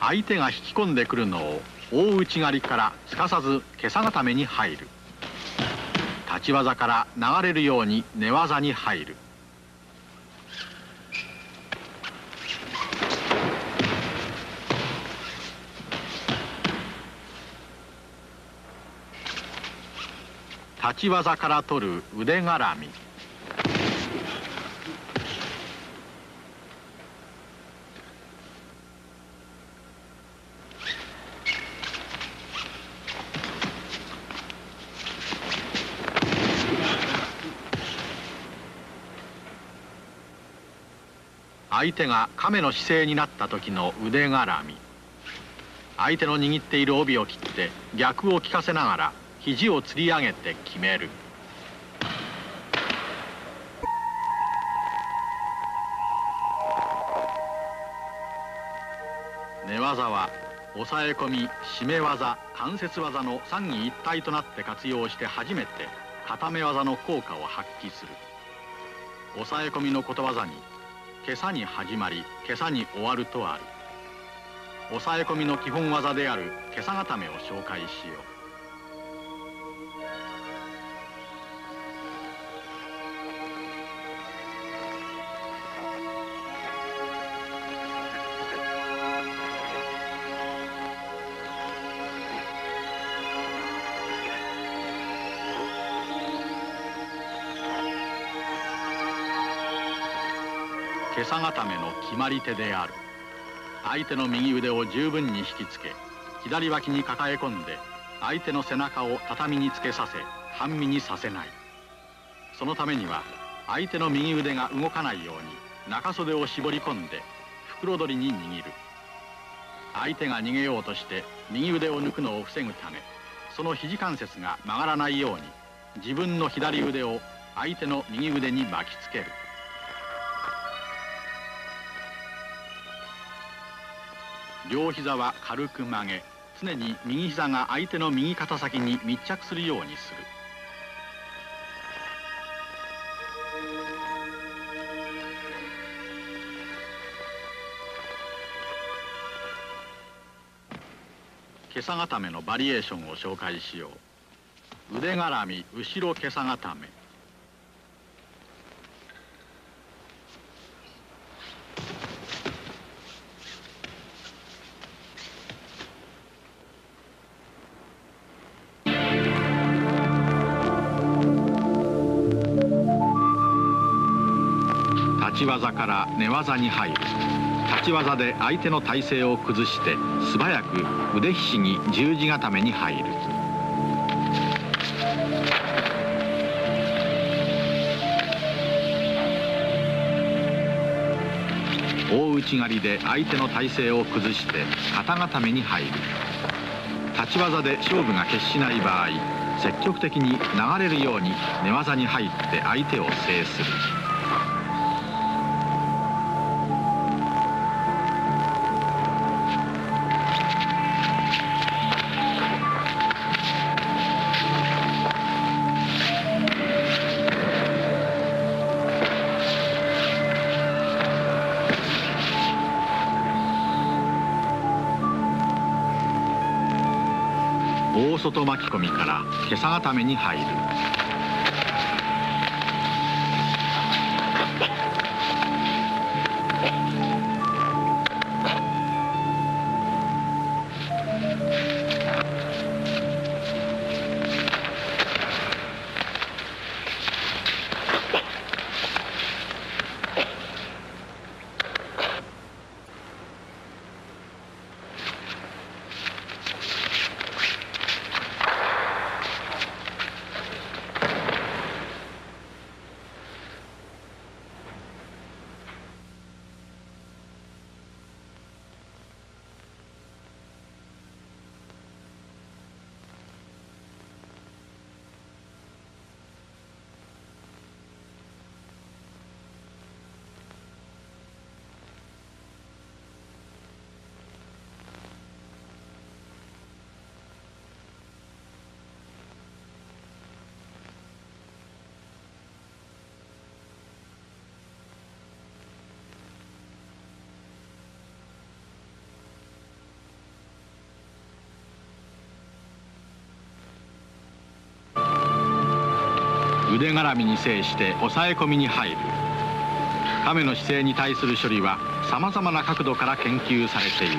相手が引き込んでくるのを大内刈りからすかさず袈裟固めに入る。立ち技から流れるように寝技に入る。立ち技から取る腕絡み。相手が亀の姿勢になった時の腕絡み。相手の握っている帯を切って逆を利かせながら肘を吊り上げて決める。寝技は抑え込み締め技関節技の三位一体となって活用して初めて固め技の効果を発揮する。抑え込みのことわざに今朝に始まり今朝に終わるとある抑え込みの基本技である今朝固めを紹介しよう今朝固めの決まり手である。相手の右腕を十分に引きつけ左脇に抱え込んで相手の背中を畳につけさせ半身にさせない。そのためには相手の右腕が動かないように中袖を絞り込んで袋取りに握る。相手が逃げようとして右腕を抜くのを防ぐためその肘関節が曲がらないように自分の左腕を相手の右腕に巻きつける。両膝は軽く曲げ常に右膝が相手の右肩先に密着するようにする。今朝固めのバリエーションを紹介しよう。腕絡み後ろ今朝固め。立ち技から寝技に入る。立ち技で相手の体勢を崩して素早く腕ひしぎ十字固めに入る。大内刈りで相手の体勢を崩して肩固めに入る。立ち技で勝負が決しない場合積極的に流れるように寝技に入って相手を制する。外巻き込みから今朝固めに入る。腕絡みに制して抑え込みに入る。亀の姿勢に対する処理はさまざまな角度から研究されている。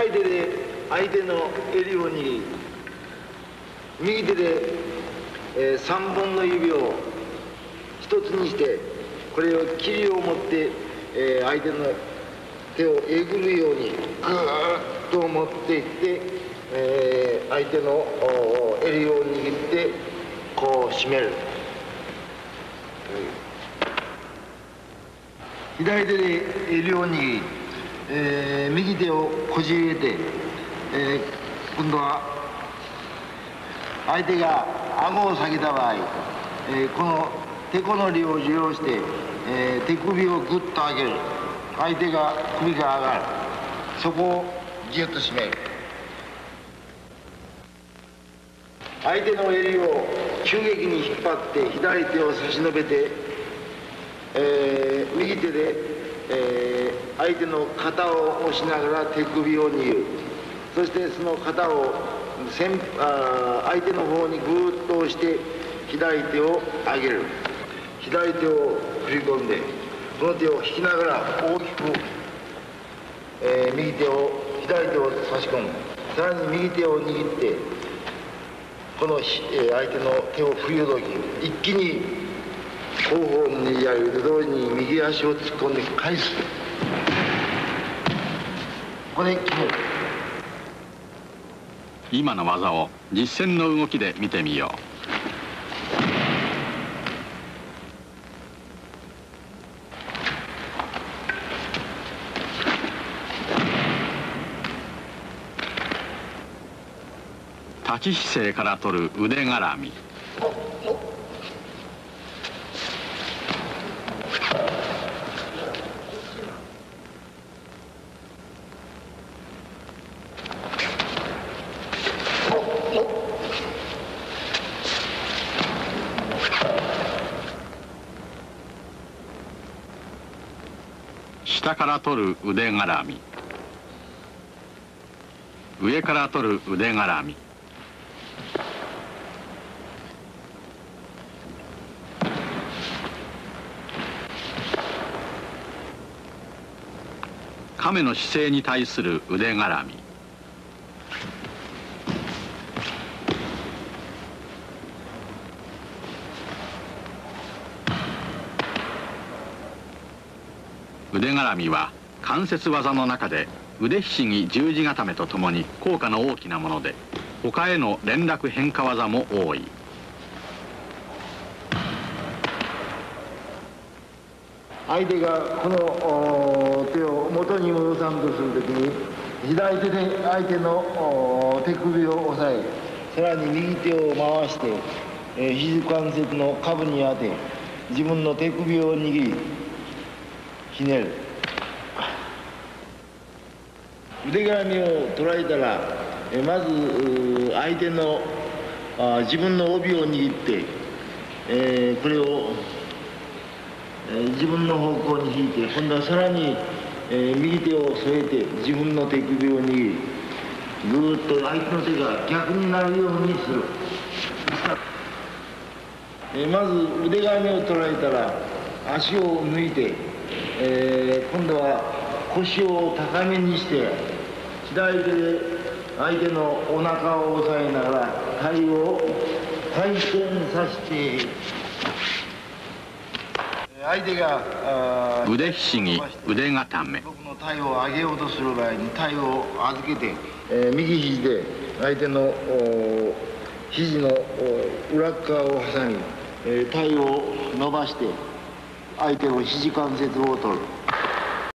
左手で相手の襟を握り右手で、えー、3本の指を一つにしてこれを霧を持って、えー、相手の手をえぐるようにぐーっと持っていって、えー、相手の襟を握ってこう締める。左手で襟を握りえー、右手をこじ入れて、えー、今度は相手が顎を下げた場合、えー、この手このりを受容して、えー、手首をぐっと上げる。相手が首が上がる。そこをギュッと締める。相手の襟を急激に引っ張って左手を差し伸べて、えー、右手でえー、相手の肩を押しながら手首を握る。そしてその肩を先あ相手の方にぐーっと押して左手を上げる。左手を振り込んでこの手を引きながら大きく、えー、右手を左手を差し込む。さらに右手を握ってこの、えー、相手の手を振る時一気に後方にやる同時に右足を突っ込んで返す。これ決める。今の技を実践の動きで見てみよう。立ち姿勢から取る腕絡み。下から取る腕絡み。上から取る腕絡み。亀の姿勢に対する腕絡み。腕絡みは関節技の中で腕ひしぎ十字固めとともに効果の大きなもので他への連絡変化技も多い。相手がこの手を元に戻さんとするときに左手で相手の手首を押さえさらに右手を回して、えー、肘関節の下部に当て自分の手首を握りひねる腕絡みを捉えたらまず相手の自分の帯を握って、これを、自分の方向に引いて今度はさらに、右手を添えて自分の手首を握りぐっと相手の手が逆になるようにする、まず腕絡みを捉えたら足を抜いてえー、今度は腰を高めにして左手で相手のお腹を押さえながら体を回転させて相手が腕ひしぎ腕固め。僕の体を上げようとする場合に体を預けて、えー、右肘で相手の肘の裏側を挟み、えー、体を伸ばして相手の肘関節を取る。